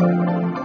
Música